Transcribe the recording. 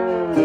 Oh.